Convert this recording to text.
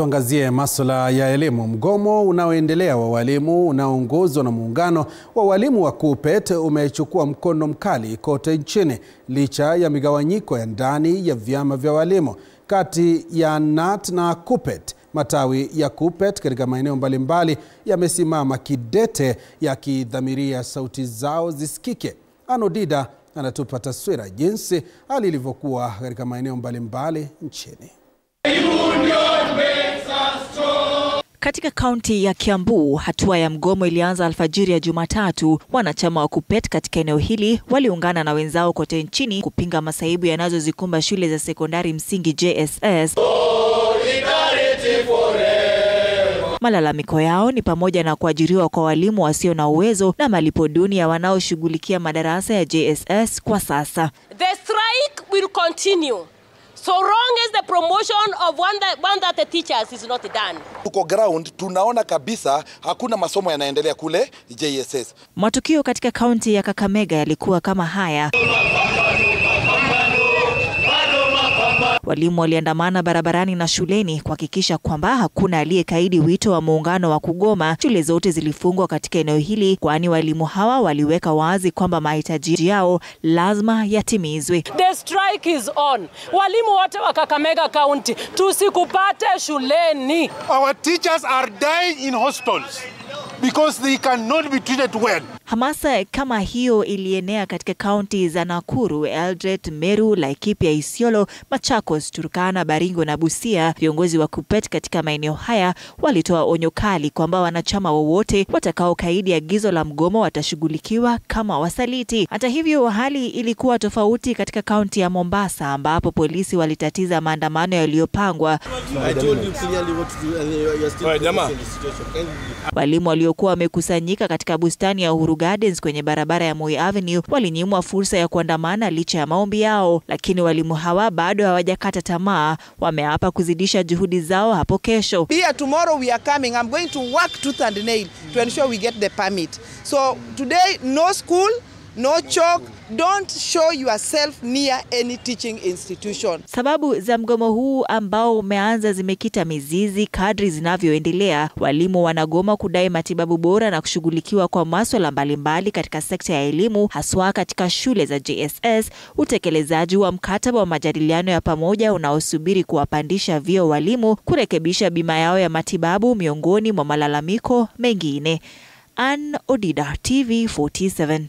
Tuangazie masuala ya elimu. Mgomo unaoendelea wa walimu unaoongozwa na muungano wa walimu wa KUPPET umechukua mkondo mkali kote nchini licha ya migawanyiko ya ndani ya vyama vya walimu kati ya KNUT na KUPPET. Matawi ya KUPPET katika maeneo mbalimbali yamesimama kidete yakidhamiria sauti zao zisikike. Anodida anatupa taswira jinsi hali ilivyokuwa katika maeneo mbalimbali nchini. Katika kaunti ya Kiambu, hatua ya mgomo ilianza alfajiri ya Jumatatu. Wanachama wa KUPPET katika eneo hili waliungana na wenzao kote nchini kupinga masaibu yanazozikumba shule za sekondari msingi JSS. Malalamiko yao ni pamoja na kuajiriwa kwa walimu wasio na uwezo na malipo duni ya wanaoshughulikia madarasa ya JSS kwa sasa. The strike will continue so long as the promotion of one that, one that the teachers is not done. Tuko ground tunaona kabisa hakuna masomo yanaendelea kule JSS. Matukio katika kaunti ya Kakamega yalikuwa kama haya. Walimu waliandamana barabarani na shuleni kuhakikisha kwamba hakuna aliyekaidi wito wa muungano wa kugoma. Shule zote zilifungwa katika eneo hili, kwani walimu hawa waliweka wazi kwamba mahitaji yao lazima yatimizwe. The strike is on. Walimu wote wa Kakamega County tusikupate shuleni. Our teachers are dying in hospitals because they cannot be treated well. Hamasa kama hiyo ilienea katika kaunti za Nakuru, Eldoret, Meru, Laikipia, Isiolo, Machakos, Turkana, Baringo na Busia. Viongozi wa KUPPET katika maeneo haya walitoa onyo kali kwamba wanachama wowote watakaokaidi agizo la mgomo watashughulikiwa kama wasaliti. Hata hivyo, hali ilikuwa tofauti katika kaunti ya Mombasa ambapo polisi walitatiza maandamano yaliyopangwa. Walimu waliokuwa wamekusanyika katika bustani ya Uhuru Gardens kwenye barabara ya Moi Avenue walinyimwa fursa ya kuandamana licha ya maombi yao, lakini walimu hawa bado hawajakata tamaa. Wameapa kuzidisha juhudi zao hapo kesho. Here tomorrow we are coming. I'm going to work tooth and nail to ensure we get the permit. So today no school, no chalk. Don't show yourself near any teaching institution. Sababu za mgomo huu ambao umeanza zimekita mizizi kadri zinavyoendelea. Walimu wanagoma kudai matibabu bora na kushughulikiwa kwa maswala mbalimbali katika sekta ya elimu, haswa katika shule za JSS, utekelezaji wa mkataba wa majadiliano ya pamoja unaosubiri kuwapandisha vio walimu, kurekebisha bima yao ya matibabu, miongoni mwa malalamiko mengine. Ann Odida, TV 47.